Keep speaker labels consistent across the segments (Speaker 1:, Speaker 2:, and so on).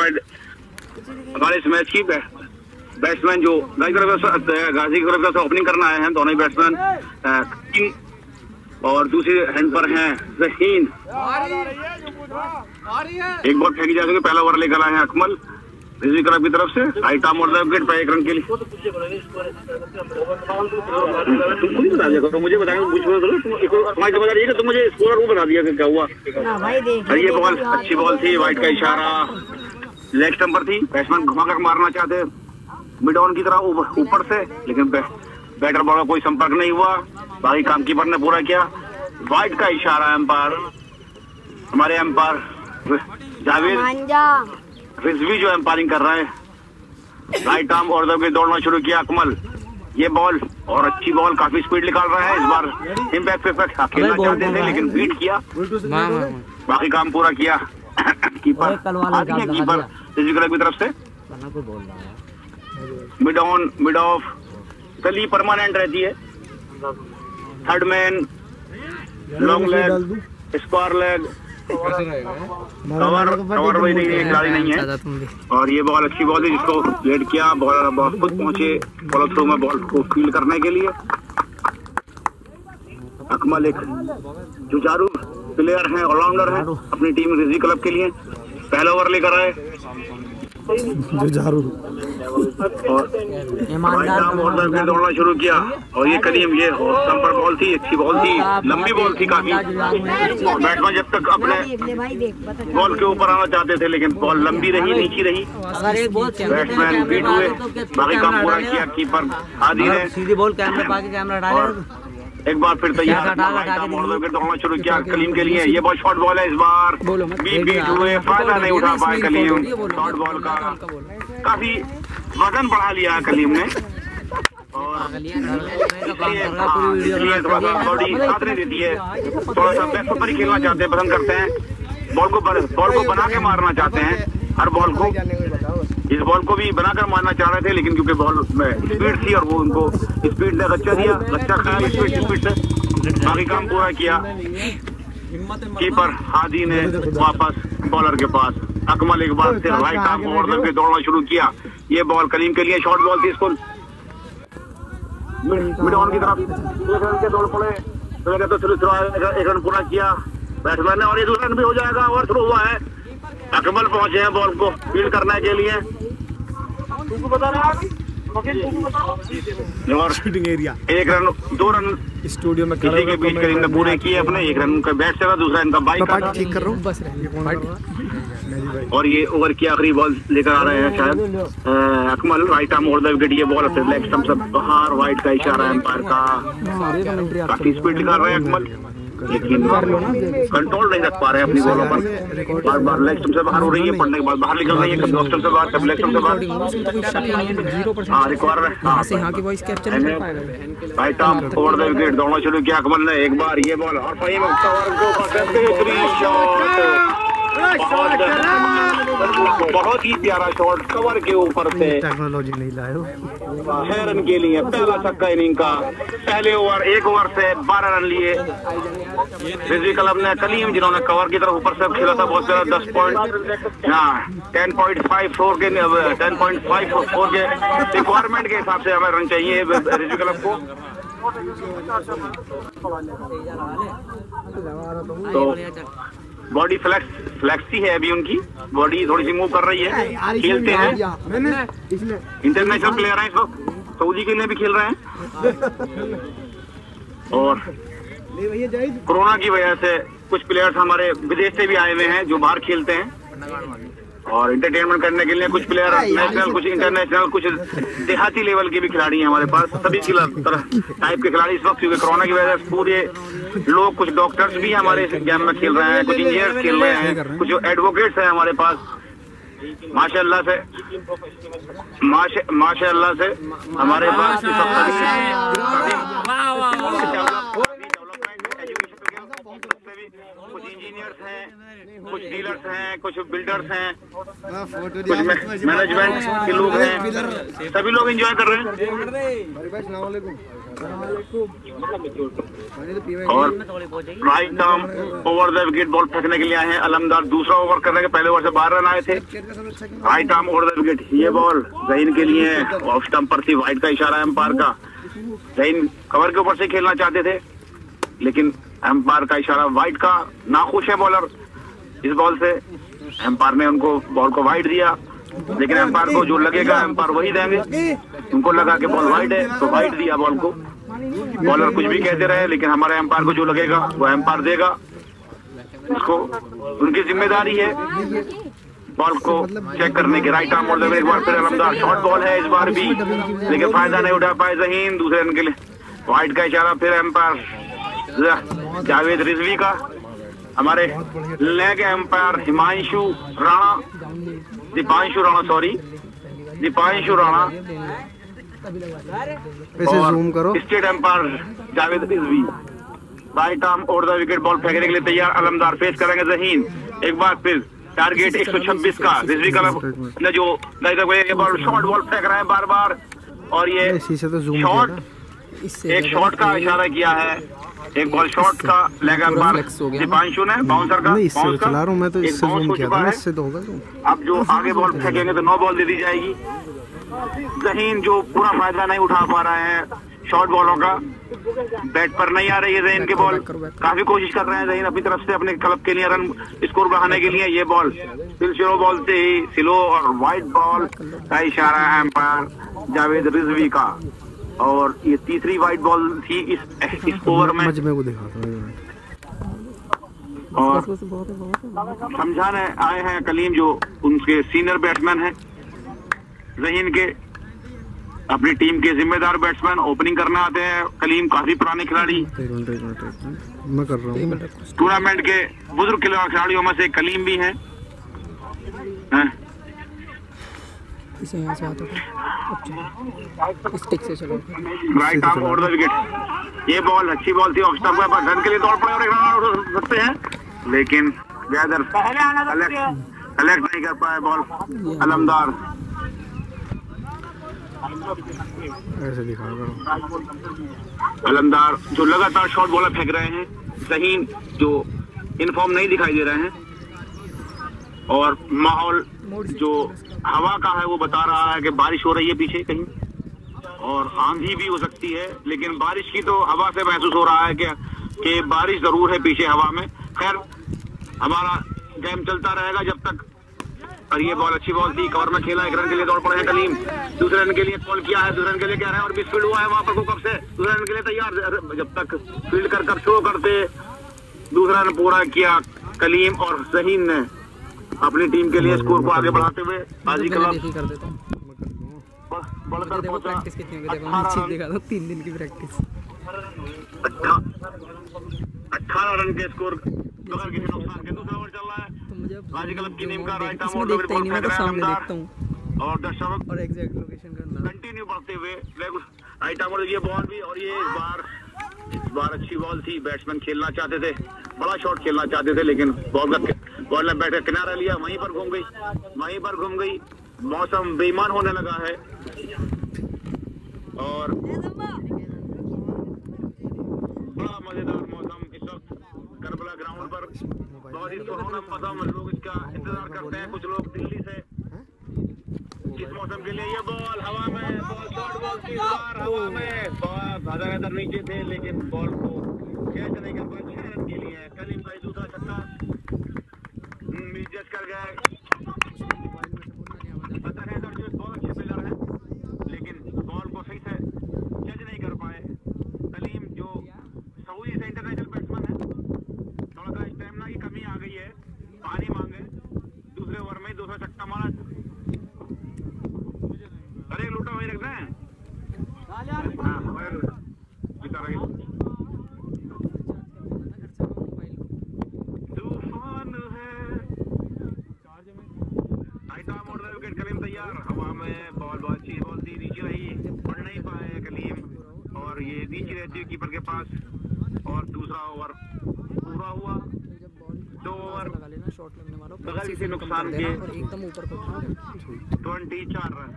Speaker 1: हमारे हमारे इस मैच की बैट्समैन जो गाजी की तरफ़ से गाजी की तरफ़ से ओपनिंग करना आए हैं दोनों ही बैट्समैन और दूसरी हैंड पर हैं जहीन। एक बॉल फेंकी जा सके पहला ओवर लेकर आए हैं अकमल। रिजवी क्लब की तरफ़ से आर्म और विकेट पे एक रन के लिए। तुम खुद ही बता दिया करो मुझे बताया कुछ तुम्हारी ज़िम्मेदारी है कि तुम मुझे स्कोर वो बता दिया कि क्या हुआ। अरे ये बॉल अच्छी बॉल थी वाइट का इशारा। लेग स्टम्प पर थी बैट्समैन घुमा कर मारना चाहते। मिड ऑन की तरह ऊपर से लेकिन बैटर बॉल का कोई संपर्क नहीं हुआ। बाकी काम कीपर ने पूरा किया। वाइट का इशारा एम्पायर हमारे एम्पायर जावेद। रिजवी जो एम्पायरिंग कर रहा है। राइट आर्म और के दौड़ना शुरू किया अकमल ये बॉल और अच्छी बॉल काफ़ी स्पीड निकाल रहा है इस बार। इम्पैक्ट पे खेलना चाहते थे लेकिन बीट किया। बाकी काम पूरा किया। कीपर आदि है कीपर की तरफ़ से। Mid on mid off gully permanent रहती है। Third man long leg square leg cover cover वही नहीं है खिलाड़ी नहीं है। और ये बॉल अच्छी बॉल है जिसको लेट किया बॉल बहुत खुद पहुँचे फॉलो थ्रू में बॉल को फील करने के लिए। अकमल एक जुजारू प्लेयर हैं ऑलराउंडर हैं अपनी टीम रिजी क्लब के लिए। पहला ओवर लेकर आए। और दौड़ना शुरू किया। और ये करीम ये पर बॉल थी अच्छी बॉल थी लंबी बॉल थी काफ़ी। बैट्समैन जब तक अपने बॉल के ऊपर आना चाहते थे लेकिन बॉल लंबी रही नीची रही। बैट्समैन बीट हुए बाकी काम पूरा किया कीपर आदि ने सीधी बॉल कैमरा कैमरा डाला एक बार फिर तैयार दौड़ना शुरू किया कलीम के लिए। ये बहुत शॉर्ट बॉल है इस बार। बीट बीट हुए फ़ायदा नहीं उठा पाए कलीम। शॉर्ट बॉल का काफ़ी वज़न बढ़ा लिया कलीम ने। बॉडी देती है। थोड़ा सा बैक पर ही खेलना चाहते हैं पसंद करते हैं। बॉल को बॉल को बना के मारना चाहते हैं हर बॉल को। इस बॉल को भी बनाकर मारना चाह रहे थे, लेकिन क्योंकि बॉल में स्पीड थी और वो उनको स्पीड ने गच्चा दिया, गच्चा खाया स्पीड स्पीड से। बाकी काम पूरा किया। कीपर हादी ने वापस बॉलर के पास। अकमल एक बार फिर राइट आर्म ओवर करके दौड़ना शुरू किया। ये बॉल करीम के लिए शॉर्ट बॉल थी इसको। मिड ऑन की तरफ़। एक रन के दौड़ पड़े। तो शुरू शुरू एक रन पूरा किया। बैट्समैन ने और एक रन भी हो जाएगा ओवर शुरू हुआ है। अकमल पहुँचे हैं बॉल को। फ़ील्ड करने के लिए। और शूटिंग एरिया एक रन दो रन। स्टूडियो में किसी के बीच करीब पूरे किए अपने एक रन का बैट चला दूसरा इनका बाइक ठीक कर रहा हूँ। बस और ये ओवर की आखिरी बॉल लेकर आ रहे हैं शायद। अकमल राइट आर्म और विकेट ये बॉल लेग स्टंप से बाहर वाइट का इशारा एम्पायर का। काफ़ी स्पीड निकाल रहे हैं अकमल। लेकिन कंट्रोल नहीं रख पा रहे अपनी बॉलों पर बार बार लेग से बाहर हो रही है पढ़ने के बाद बाहर निकल रही है कभी से बाहर कभी लेग से बाहर हाँ रिक्वायर हाँ से यहाँ की वॉइस कैप्चर नहीं पाएगा right arm over the wicket दौड़ना शुरू किया अकमल ने एक बार ये बॉल और फाइव को शॉट बहुत ही प्यारा शॉट कवर के ऊपर से। टेक्नोलॉजी नहीं लाए छह रन के लिए पहला छक्का इनिंग का। पहले ओवर एक ओवर से बारह रन लिए। रिजवी क्लब ने कलीम जिन्होंने कवर की तरफ़ ऊपर से खेला था बहुत ज़्यादा दस पॉइंट हाँ टेन पॉइंट फाइव फोर के टेन पॉइंट फाइव फोर के रिक्वायरमेंट के हिसाब से हमें रन चाहिए रिजवी क्लब को। तो बॉडी फ्लैक्स फ्लैक्सी है अभी उनकी। बॉडी थोड़ी सी मूव कर रही है। खेलते हैं। इंटरनेशनल प्लेयर है इस वक्त। सऊदी के लिए भी खेल रहे हैं। और कोरोना की वजह से कुछ प्लेयर्स हमारे विदेश से भी आए हुए हैं जो बाहर खेलते हैं। और इंटरटेनमेंट करने के लिए कुछ प्लेयर नेशनल कुछ इंटरनेशनल कुछ देहाती लेवल के भी खिलाड़ी हैं हमारे पास। सभी तरह टाइप के खिलाड़ी इस वक्त क्योंकि कोरोना की वजह से पूरे लोग कुछ डॉक्टर्स भी हमारे गेम में खेल रहे हैं कुछ इंजीनियर खेल रहे हैं कुछ एडवोकेट्स हैं हमारे पास। माशाल्लाह से माशाल्लाह से हमारे पास कुछ इंजीनियर्स हैं, कुछ डीलर्स हैं, कुछ बिल्डर्स हैं, कुछ मैनेजमेंट के लोग हैं। सभी लोग एंजॉय कर रहे हैं। और right arm over the wicket ball फेंकने के लिए आए हैं। अलमदार दूसरा ओवर करने के पहले ओवर से बाहर रन आए थे। Right arm over the wicket ये बॉल जहीन के लिए ऑफ़ स्टंप पर थी वाइट का इशारा एम्पायर का। जहीन कवर के ऊपर से खेलना चाहते थे, लेकिन एम्पायर का इशारा वाइट का, नाखुश है बॉलर इस बॉल से एम्पायर ने उनको बॉल को वाइट दिया, लेकिन एम्पायर को जो लगेगा एम्पायर वही देंगे। उनको लगा कि बॉल वाइट है तो वाइट दिया बॉल को। बॉलर कुछ भी कहते रहे, लेकिन हमारे एम्पायर को जो लगेगा, वो एम्पायर देगा। उसको उनकी ज़िम्मेदारी है। बॉल को चेक करने की राइट आर्म और एक बार फिर अलमदार शॉर्ट बॉल है इस बार भी, लेकिन फ़ायदा नहीं उठा पाए जहीन। दूसरे रन के लिए वाइट का इशारा, फिर एम्पायर जावेद रिजवी का हमारे leg umpire Himanshu Rana Deepanshu Rana sorry Deepanshu Rana.
Speaker 2: ऐसे जूम करो।
Speaker 1: State umpire Javed Rizvi. Right arm और द विकेट बॉल फेंकने के लिए तैयार अलमदार फेस करेंगे जहीन। एक बार फिर टारगेट 126 का। रिजवी का ने जो तो शॉर्ट बॉल फेंक रहे हैं बार बार। और ये
Speaker 2: से तो जूम
Speaker 1: शॉर्ट एक शॉट का इशारा किया है। एक बॉल शॉट का लेग दीपांशु ने बाउंसर का बाउंस
Speaker 2: तो चला रहा हूँ मैं तो इससे जूम
Speaker 1: हो
Speaker 2: किया था
Speaker 1: है।
Speaker 2: इससे तो होगा जूम
Speaker 1: अब जो आगे बॉल फेंकेंगे तो नौ बॉल दे दी जाएगी। जहीन जो पूरा फ़ायदा नहीं उठा पा रहे हैं शॉर्ट बॉलों का। बैट पर नहीं आ रही है जहीन के बॉल काफ़ी कोशिश कर रहे हैं जहीन अपनी तरफ़ से अपने क्लब के लिए रन स्कोर बढ़ाने के लिए। ये बॉल फिर स्लो बॉल से ही स्लो और वाइट बॉल का इशारा है एम्पायर जावेद रिजवी का। और ये तीसरी वाइट बॉल थी इस इस ओवर में
Speaker 2: मजमे को दिखाता हूँ
Speaker 1: और समझाने आए हैं कलीम जो उनके सीनियर बैट्समैन हैं। जहीन के अपनी टीम के जिम्मेदार बैट्समैन ओपनिंग करने आते हैं। कलीम काफ़ी पुराने खिलाड़ी।
Speaker 2: मैं कर रहा हूँ।
Speaker 1: टूर्नामेंट के बुज़ुर्ग खिलाड़ियों में से कलीम भी हैं। हैं?
Speaker 3: इसे यहाँ से आता था स्टिक से चलो।
Speaker 1: Right arm over the wicket ये बॉल अच्छी बॉल थी ऑफ़ स्टंप पर रन के लिए दौड़ पड़े और एक रन आउट हो सकते हैं। लेकिन गैदर कलेक्ट कलेक्ट नहीं कर पाए बॉल अलमदार।
Speaker 2: ऐसे दिखा करो।
Speaker 1: अलमदार जो लगातार शॉट बॉलर फेंक रहे हैं सही जो इनफॉर्म नहीं दिखाई दे रहे हैं। और माहौल जो हवा का है, वो बता रहा है कि बारिश हो रही है पीछे कहीं। और आंधी भी हो सकती है, लेकिन बारिश की तो हवा से महसूस हो रहा है कि कि बारिश ज़रूर है पीछे हवा में। खैर, हमारा गेम चलता रहेगा जब तक। और ये बॉल अच्छी बॉल थी कवर में खेला, एक रन के लिए दौड़ पड़े हैं कलीम। दूसरे रन के लिए कॉल किया है, दूसरे रन के लिए कह रहे हैं, और भी फ़ील्ड हुआ है वहाँ पर कब से। दूसरे रन के लिए तैयार, जब तक फ़ील्ड कर कर शो करते। दूसरा रन पूरा किया कलीम और जहीन ने। अपनी टीम के लिए स्कोर को आगे बढ़ाते हुए बाजी
Speaker 3: मैंने कर
Speaker 1: बढ़कर पहुँचा
Speaker 3: तीन दिन की प्रैक्टिस
Speaker 1: अठारह रन के स्कोर नुकसान के। दूसरा ओवर चल रहा है।
Speaker 3: तो मुझे
Speaker 1: की टीम का राइट आर्म
Speaker 3: इसमें
Speaker 1: और
Speaker 3: देखता ही नहीं मैं तो सामने देखता हूँ।
Speaker 1: और दर्शक
Speaker 3: और एग्जैक्ट लोकेशन का
Speaker 1: कंटिन्यू बढ़ते हुए राइट आर्म और ये बॉल भी और ये इस बार इस बार अच्छी बॉल थी। बैट्समैन खेलना चाहते थे बड़ा शॉट खेलना चाहते थे लेकिन बॉल का बॉल ने बैट का किनारा लिया, वहीं पर घूम गई, वहीं पर घूम गई। मौसम बेईमान होने लगा है। और बड़ा मज़ेदार मौसम इस वक्त करबला ग्राउंड पर। बहुत ही मौसम, लोग इसका इंतज़ार करते हैं, कुछ लोग दिल्ली से। इस मौसम के लिए ये बॉल हवा में, बॉल शॉर्ट बॉल इस बार हवा में। बहुत नीचे थे, लेकिन बॉल को कैच नहीं कर पाए, छह रन के लिए कलीम का ये दूसरा छक्का। कर गए। पता है सर जो बहुत अच्छे प्लेयर हैं, लेकिन बॉल को सही से जज नहीं कर पाए। कलीम जो सऊदी से इंटरनेशनल बैट्समैन है थोड़ा सा स्टेमिना की कमी आ गई है पानी मांगे दूसरे ओवर में दूसरा छक्का मारा अरे एक लोटा वहीं रखना है हाँ, वहीं जिता रही तूफ़ान है आइटा मोड़ रहा विकेट कलीम तैयार हवा में बॉल बहुत अच्छी बॉल थी नीचे रही पढ़ नहीं पाए कलीम और ये नीचे रहती है कीपर के पास। और दूसरा ओवर पूरा हुआ। दो ओवर बगल किसी नुकसान के।
Speaker 3: एकदम ऊपर
Speaker 1: ट्वेंटी चार रन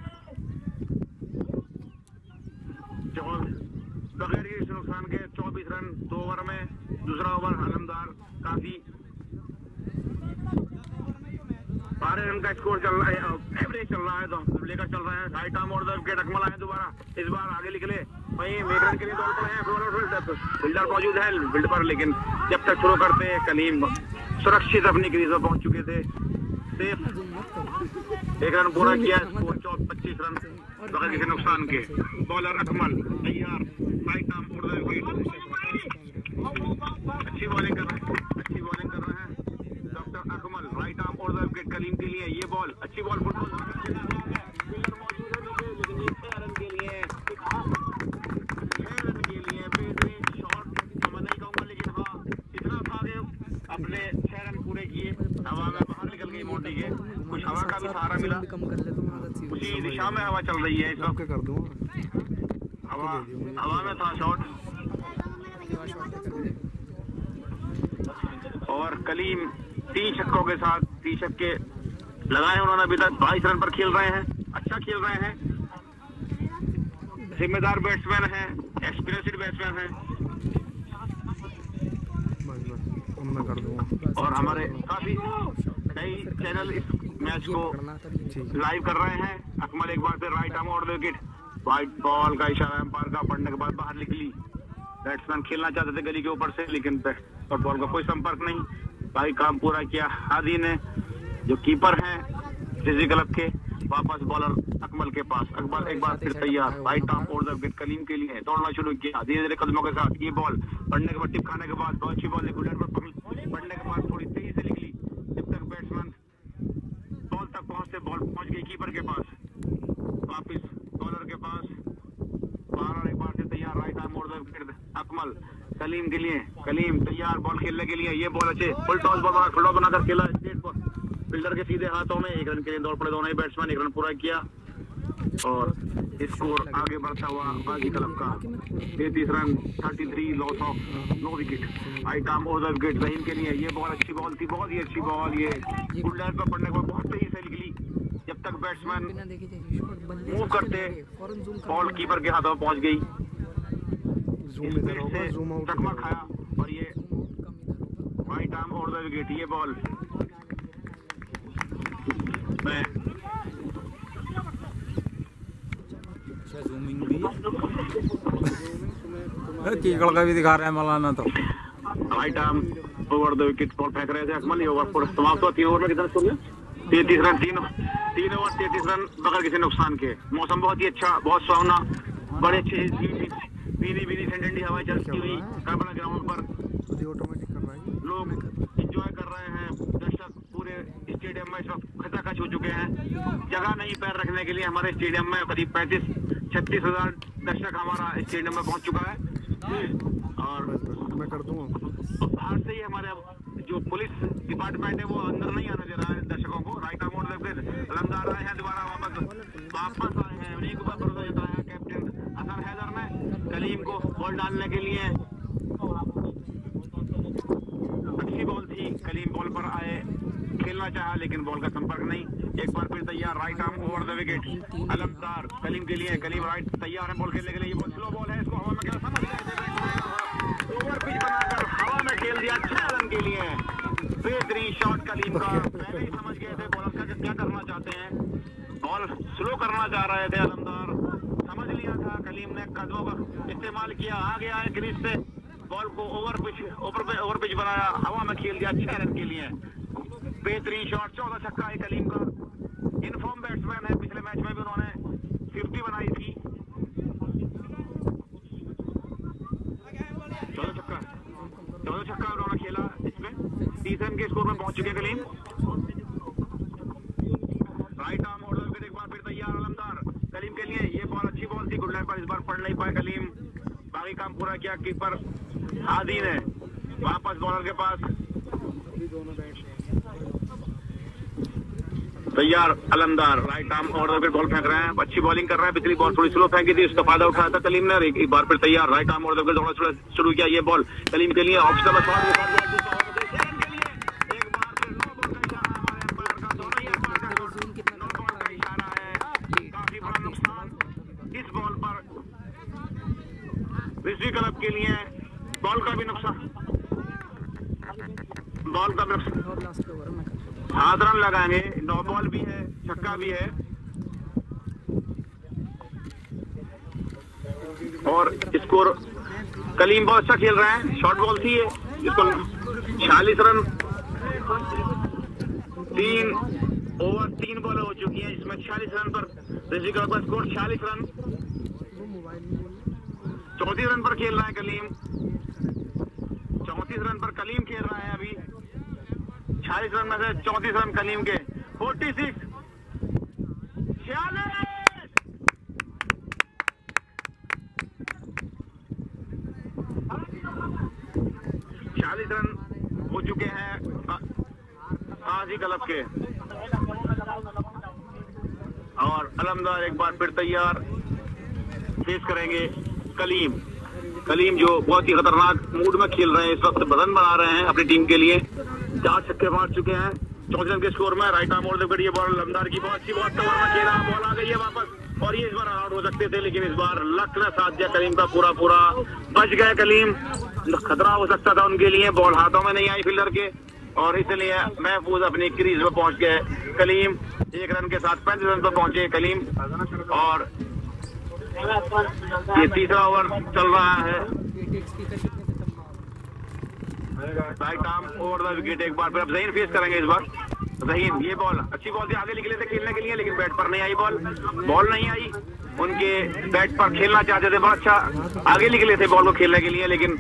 Speaker 1: बगैर किसी नुकसान के चौबीस रन दो ओवर में। दूसरा ओवर आलमदार काफ़ी। बारह रन का स्कोर चल रहा है। एवरेज चल रहा है तो। लेकर चल रहे हैं। टाइम और विकेट अकमल आए दोबारा। इस बार आगे निकले। वहीं एक रन के लिए दौड़ हैं फील्डर मौजूद है फ़ील्ड पर, लेकिन जब तक थ्रो करते, कलीम सुरक्षित अपनी क्रीज में पहुँच चुके थे। एक रन पूरा किया स्कोर पच्चीस रन बगैर किसी नुकसान के। बॉलर अकमल, तैयार। राइट आर्म अच्छी बॉलिंग कर रहे हैं, अच्छी बॉलिंग कर रहे हैं। डॉक्टर अकमल राइट आर्म उड़ कलीम के लिए। ये बॉल अच्छी बॉल फुटबॉल फील्डर मौजूद है नीचे, लेकिन ये छह रन के लिए छह रन के लिए बेहतरीन शॉट तो मैं नहीं कहूँगा लेकिन हाँ इतना था कि अपने छह रन पूरे किए हवा में बाहर निकल गई मोटी के कुछ हवा का भी सहारा मिला
Speaker 3: भी कम कर ले तो मदद सी
Speaker 1: उसी दिशा में हवा चल रही है इस वक्त
Speaker 2: कर दूँगा
Speaker 1: हवा हवा में था शॉट और कलीम तीन छक्कों के साथ तीन छक्के लगाए उन्होंने अभी तक। बाईस रन पर खेल रहे हैं। अच्छा खेल रहे हैं। जिम्मेदार बैट्समैन हैं एक्सपीरियंसड बैट्समैन हैं। और हमारे काफ़ी कई चैनल इस मैच को लाइव कर रहे हैं। अकमल एक बार फिर राइट आर्म और विकेट वाइट बॉल का इशारा एम्पायर का पड़ने के बाद बाहर निकली। बैट्समैन खेलना चाहते थे गली के ऊपर से लेकिन और बॉल का कोई संपर्क नहीं। भाई काम पूरा किया हादी ने जो कीपर हैं फिजी क्लब के वापस बॉलर अकमल के पास। अकमल एक बार फिर तैयार। राइट आर्म और विकेट कलीम के लिए दौड़ना शुरू किया। धीरे धीरे कदमों के साथ ये बॉल पढ़ने के बाद टिप खाने के बाद बहुत अच्छी बॉल गुडन पर पढ़ने के बाद थोड़ी तेज़ी से निकली जब तक बैट्समैन बॉल तक पहुँचते बॉल पहुँच गई कीपर के पास। वापिस बॉलर के पास। बारह एक बार से तैयार right arm wicket Akmal. Kaleem के लिए, कलीम तैयार बॉल खेलने के लिए, ये बॉल अच्छे। फुल टॉस बॉल बना फुल बनाकर खेला स्टेट पर फील्डर के सीधे हाथों में, एक रन के लिए दौड़ पड़े दोनों ही बैट्समैन एक रन पूरा किया। और स्कोर आगे बढ़ता हुआ बाजी क्लब का। तैतीस run thirty three loss of no wicket right arm over wicket Rahim के लिए, ये बॉल अच्छी बॉल थी, बहुत ही अच्छी बॉल ये। गुड पर पड़ने के बाद बहुत तेज़ी से निकली जब तक बैट्समैन
Speaker 3: बिना देखे जाए शॉट बंदे
Speaker 1: मूव करते बॉल कीपर के हाथों में पहुँच गई।
Speaker 2: जूम इधर
Speaker 1: स्पीड
Speaker 2: होगा
Speaker 1: से
Speaker 2: जूम आउट
Speaker 1: चकमा खाया और ये
Speaker 3: कम इधर होगा।
Speaker 1: राइट आर्म और विकेट ये बॉल मैं
Speaker 4: कीकड़ का भी दिखा रहा है मौलाना तो।
Speaker 1: Right arm over the wicket ball फेंक रहे थे अकमल ये ओवर पूरा समाप्त हुआ तीन ओवर में कितना स्कोर गया तैतीस रन तीन। तीन ओवर तैतीस रन बगैर किसी नुकसान के। मौसम बहुत ही अच्छा बहुत सुहावना बड़े अच्छे बीनी बीनी ठंडी ठंडी हवाएँ चलती हुई करबला ग्राउंड पर
Speaker 2: ऑटोमेटिक कर रहा है
Speaker 1: लोग एंजॉय कर रहे हैं। दर्शक पूरे स्टेडियम में इस वक्त खचाखच हो चुके हैं। जगह नहीं पैर रखने के लिए हमारे स्टेडियम में करीब पैंतीस छत्तीस हज़ार दर्शक हमारा स्टेडियम में पहुँच चुका है। और
Speaker 2: मैं कर दूँगा।
Speaker 1: बाहर से ही हमारे जो पुलिस डिपार्टमेंट है वो अंदर नहीं आने दे रहा है दर्शकों को। राइट लंगार आए हैं दोबारा वापस। वापस आए हैं। उन्हीं को जताया, कैप्टन असर हैदर ने कलीम को बॉल डालने के लिए। अच्छी बॉल थी। कलीम बॉल पर आए। खेलना चाहा, लेकिन बॉल का संपर्क नहीं। एक बार फिर तैयार right arm over the wicket Alamdar, Kaleem के लिए कलीम राइट तैयार है बॉल खेलने के लिए। ये बॉल स्लो बॉल है, इसको हवा में खेला समझ गए ओवर पिच बनाकर हवा में खेल दिया, छह रन के लिए। बेहतरीन शॉट कलीम का। पहले ही समझ गए थे क्या करना चाहते हैं। बॉल स्लो करना चाह रहे थे अलमदार समझ लिया था कलीम ने कदमों का इस्तेमाल किया। आ गया है क्रीज से। बॉल को over pitch over over pitch बनाया। हवा में खेल दिया छह रन के लिए। बेहतरीन शॉट चौदह छक्का है कलीम का। इनफॉर्म बैट्समैन है। पिछले मैच में भी उन्होंने फिफ्टी बनाई थी। चौदह छक्का। चौदह छक्का उन्होंने खेला। इसमें तीस रन के स्कोर में पहुँच चुके कलीम राइट आर्म ऑर्डर विकेट एक बार फिर तैयार अलमदार कलीम के लिए ये बॉल अच्छी बॉल थी गुड लाइन पर इस बार पढ़ नहीं पाए कलीम बाकी काम कीपर आदि ने वापस बॉलर के पास तैयार, अलमदार। राइट आर्म ऑर्डर पे बॉल फेंक रहे हैं। अच्छी बॉलिंग कर रहे हैं। पिछली बॉल थोड़ी स्लो फेंकी थी। उसका फ़ायदा उठाया था कलीम ने। एक बार फिर तैयार। राइट आर्म ऑर्डर पे दौड़ा शुरू किया ये बॉल कलीम के लिए ऑप्शन के लिए बॉल का भी नुकसान। बॉल का
Speaker 3: करता
Speaker 1: सात रन लगाएँगे। नौ बॉल भी है छक्का भी है। और स्कोर कलीम बहुत अच्छा खेल रहे हैं। शॉर्ट बॉल थी ये। इसको छियालीस रन। तीन ओवर तीन बॉल हो चुकी है। इसमें छियालीस रन पर ऋषि का स्कोर छियालीस रन। चौंतीस रन पर खेल रहा है। कलीम। चौंतीस रन पर कलीम खेल रहा है अभी। छियालीस रन में से चौंतीस रन कलीम के। Forty six. छियालीस। रन हो चुके हैं हाजी क्लब के। और अलमदार एक बार फिर तैयार फेस करेंगे कलीम। कलीम जो बहुत ही खतरनाक मूड में खेल रहे हैं, इस वक्त बदन बना रहे हैं अपनी टीम के लिए। चार छक्के मार चुके हैं। रन के स्कोर में राइट आर्म और ये बॉल लमदार की बहुत अच्छी बहुत खेला बॉल आ गई है वापस। और ये इस बार आउट हो सकते थे, लेकिन इस बार लक ने साथ दिया कलीम का पूरा पूरा। बच गए कलीम। खतरा हो सकता था उनके लिए बॉल हाथों में नहीं आई फील्डर के। और इसलिए महफूज अपनी क्रीज में पहुँच गए कलीम। एक रन के साथ पैंतीस रन पर पहुँचे कलीम। और ये तीसरा ओवर चल रहा है। Right arm over the wicket एक बार, फिर अब जहीन फेस करेंगे इस बार। जहीन, ये बॉल अच्छी बॉल थी आगे निकले थे खेलने के लिए, लेकिन बैट पर नहीं आई बॉल बॉल नहीं आई। उनके बैट पर खेलना चाहते थे बहुत अच्छा आगे निकले थे बॉल को खेलने के लिए, लेकिन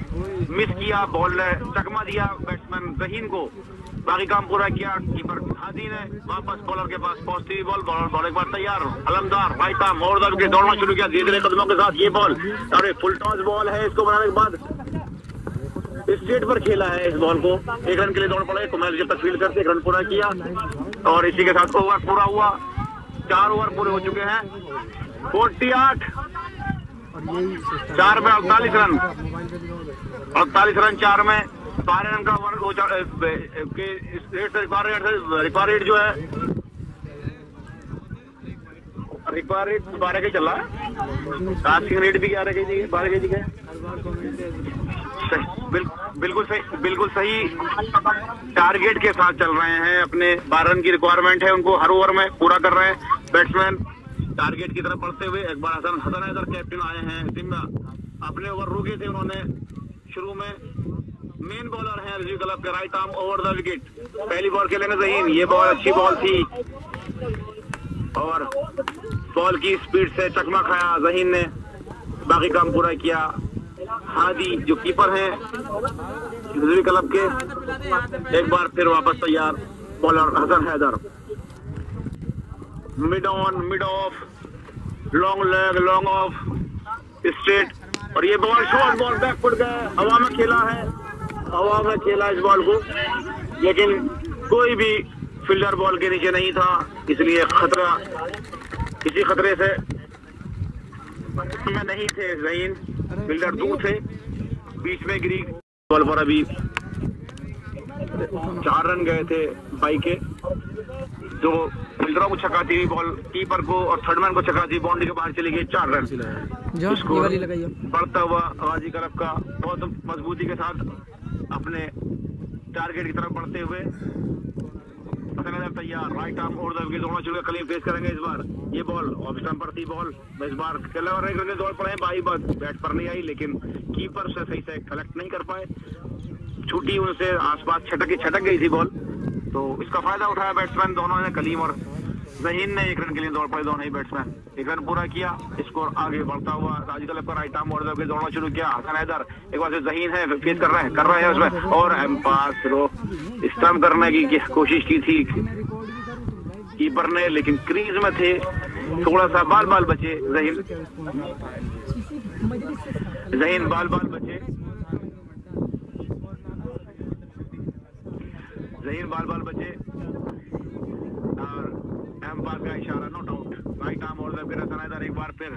Speaker 1: मिस किया बॉल ने चकमा दिया बैट्समैन जहीन को। बाकी काम पूरा किया कीपर हादी ने वापस बॉलर के पास पहुँचती हुई बॉल बॉलर बॉल एक बार तैयार, Alamdar right arm over the wicket दौड़ना शुरू किया धीरे धीरे कदमों के साथ ये बॉल और फुल टॉस बॉल है, इसको बनाने के बाद स्ट्रेट पर खेला है इस बॉल को। एक रन के लिए दौड़ पड़े मैच जब फ़ील्ड करके एक रन पूरा किया, और इसी के साथ ओवर पूरा हुआ। चार ओवर पूरे हो चुके हैं। फोर्टी आठ। चार में अड़तालीस रन। अड़तालीस रन चार में, बारह रन का रेट जो है रेट बारह का चल। रहा है रेट भी ग्यारह के जी, बारह के जी का। बिल्कुल सही बिल्कुल सही टारगेट के साथ चल रहे हैं, अपने बारह रन की रिक्वायरमेंट है, उनको हर ओवर में पूरा कर रहे हैं। बैट्समैन टारगेट की तरफ़ बढ़ते हुए एक बार हसन हसन कैप्टन आए हैं अपने ओवर रुके थे उन्होंने, शुरू में। मेन बॉलर है रिजू क्लब के, right arm over the wicket. पहली बॉल खेलेंगे जहीन, ये बॉल अच्छी बॉल थी। और बॉल की स्पीड से चकमा खाया जहीन ने। बाकी काम पूरा किया हादी, जो कीपर हैं रिजवी क्लब के। एक बार फिर वापस तैयार, bowler Hasan Haider. Mid on mid off long leg long off straight और ये ball short ball back foot गया हवा में खेला है। हवा में खेला इस बॉल को। लेकिन कोई भी फील्डर बॉल के नीचे नहीं था इसलिए खतरा किसी खतरे से में नहीं थे जहीन फील्डर दूर थे। बीच में गिरी। बॉल पर अभी चार रन गए थे बाई के। जो फील्डरों को छकाती हुई बॉल कीपर को और थर्डमैन को छकाती हुई बाउंड्री के बाहर चली गई चार रन।
Speaker 3: लगाइए।
Speaker 1: बढ़ता हुआ गाजी क्लब का बहुत मजबूती के साथ अपने टारगेट की तरफ़ बढ़ते हुए। तैयार राइट आर्म और दोनों चुके कलीम फेस करेंगे इस बार। ये बॉल ऑफ़ स्टंप पर थी बॉल इस बार रन दौड़ पड़े बाई बात बैट पर नहीं आई, लेकिन कीपर से सही से कलेक्ट नहीं कर पाए। छूटी उनसे आसपास छटक छटक गई थी बॉल तो इसका फ़ायदा उठाया बैट्समैन दोनों ने, कलीम और जहीन ने एक रन के लिए दौड़ पड़े दोनों ही बैट्समैन एक रन पूरा किया स्कोर आगे बढ़ता हुआ राज़ी क्लब का राइट आर्म और दबके दौड़ना शुरू किया। हसन हैदर, एक बार से जहीन है फेस कर रहे हैं, कर रहे हैं उसमें, और एम्पास रो स्टम्प करने की की कोशिश की थी कीपर ने, लेकिन क्रीज में थे। थोड़ा सा बाल बाल बचे, जहीन जहीन बाल बाल बचे। जहीन बाल बाल बचे। एम्पायर का इशारा not out right arm Hasan Haider एक बार फिर।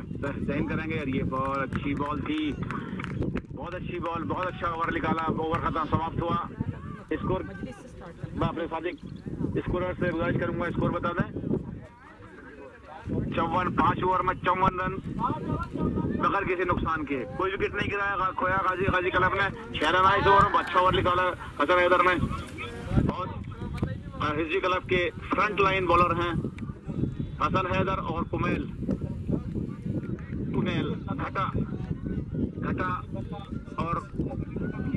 Speaker 1: करेंगे ये बहुत अच्छी बॉल थी। बहुत अच्छी बॉल बहुत अच्छा ओवर निकाला। ओवर खत्म, समाप्त हुआ। स्कोर मैं अपने साथी स्कोरर से गुजारिश करूँगा स्कोर बता दें। चौवन, पाँच ओवर में चौवन रन। बगैर किसी नुकसान के। कोई विकेट नहीं गिराया खोया गाजी गाजी क्लब ने। छह रन, आए ओवर में अच्छा ओवर निकाला हसन हैदर ने। और हिजी क्लब के फ्रंट लाइन बॉलर हैं। हसन हैदर और कुमेल। कुमेल घटा। घटा और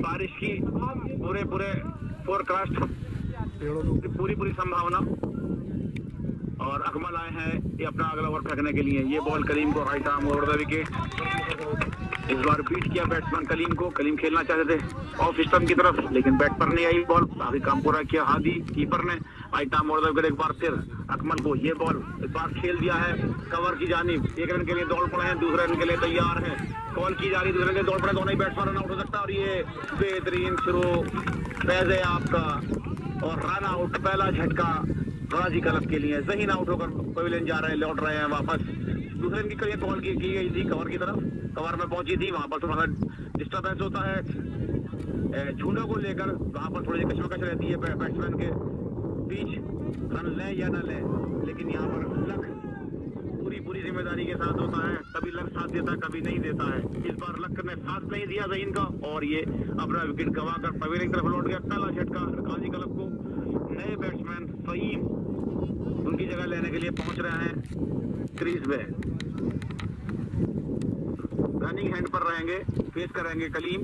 Speaker 1: बारिश की पूरे पूरे फोरकास्ट पूरी पूरी संभावना। और अकमल आए हैं ये अपना अगला ओवर फेंकने के लिए। ये बॉल कलीम को right arm over the wicket इस बार बीट किया बैट्समैन कलीम को। कलीम खेलना चाहते थे ऑफ़ स्टम्प की तरफ़, लेकिन बैट पर नहीं आई बॉल काफ़ी काम पूरा किया हादी कीपर ने। आर्म ओवर एक बार फिर अकमल को ये बॉल इस बार खेल दिया है। कवर की जानी। एक रन के लिए दौड़ पड़े हैं दूसरे रन के लिए तैयार है। कॉल की जा रही दूसरे के दौड़ पड़े दोनों ही बैट्समैन रन आउट हो सकता है। और ये बेहतरीन शुरू फैज है आपका। और रन आउट पहला झटका गाजी क्लब के लिए। जहीन आउट होकर पवेलियन जा रहे हैं लौट रहे हैं वापस। दूसरे इनकी करिए कॉल की, की गई थी कवर की तरफ़। कवर में पहुँची थी वहाँ पर थोड़ा सा डिस्टर्बेंस होता है। झुंडों को लेकर वहाँ पर थोड़ी कशमकश रहती है बैट्समैन के। बीच रन लें या न लें, लेकिन यहाँ पर लक पूरी पूरी ज़िम्मेदारी के साथ होता है। कभी लक साथ देता है, कभी नहीं देता है। इस बार लक ने साथ नहीं दिया जहीन का और ये अपना विकेट गवा कर पवेलियन की तरफ़ लौट गया। पहला झटका गाजी क्लब को। नए बैट्समैन फहीम उनकी जगह लेने के लिए पहुँच रहे हैं क्रीज पे रनिंग हैंड पर रहेंगे फेस करेंगे कलीम।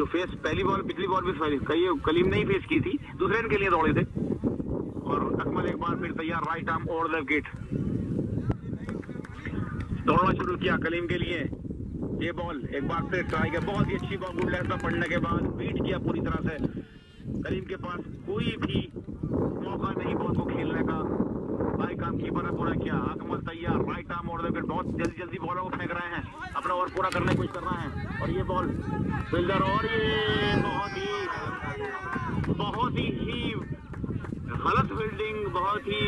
Speaker 1: जो फेस पहली बॉल पिछली बॉल भी कही कलीम नहीं फेस की थी, दूसरे रन के लिए दौड़े थे। और अकमल एक बार फिर तैयार right arm over the wicket दौड़ना शुरू किया कलीम के लिए। ये बॉल एक बार फिर ट्राई किया। बहुत ही अच्छी बॉल गुड लेफ़्ट में पड़ने के बाद बीट किया पूरी तरह से। करीम के पास कोई भी मौका नहीं बॉल को खेलने का। भाई काम कीपर ने पूरा किया? अकमल तैयार राइट आर्म और बहुत जल्दी जल्दी बॉलों को फेंक रहे हैं। अपना ओवर पूरा करने की कोशिश कर रहे हैं। और ये बॉल फिल्डर और ये बहुत ही बहुत ही, ही गलत फील्डिंग बहुत ही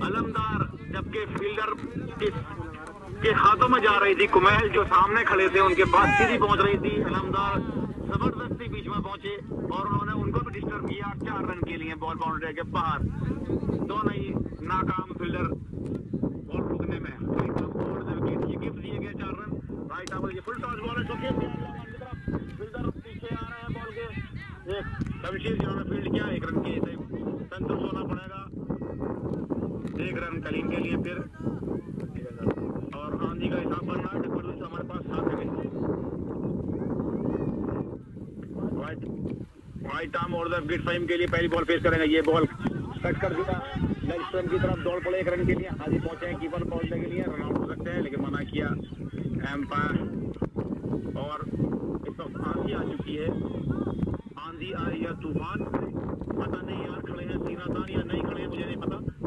Speaker 1: अलमदार जबकि फील्डर के, के हाथों में जा रही थी कुमैल जो सामने खड़े थे उनके पास सीधी पहुँच रही थी। अलमदार ज़बरदस्ती पहुँचे और उन्होंने उनको भी डिस्टर्ब किया चार रन के लिए बॉल बाउंड्री के बाहर। दोनों ही नाकाम फील्डर बॉल रुकने में। गिफ्ट दिए गए चार रन। राइट ये फुल टॉस बॉल है फील्डर पीछे आ रहे हैं बॉल के। एक शमशीर जिन्होंने फ़ील्ड किया, एक रन के पड़ेगा। एक रन कलीम के लिए फिर। और आंधी का हिसाब बन रहा है हमारे पास सात राइट आर्म और द फाइम के लिए पहली बॉल फेस करेंगे। ये बॉल कट कर दिया। लेग स्टम्प की तरफ़ दौड़ पड़े एक रन के लिए। हाजी पहुँचे हैं कीपर पहुँचने के लिए। रन आउट हो सकते हैं, लेकिन मना किया। एम्पायर और इस वक्त आंधी आ चुकी है। आंधी आ रही है तूफ़ान पता नहीं यार, खड़े हैं सीना या नहीं खड़े हैं, मुझे नहीं पता।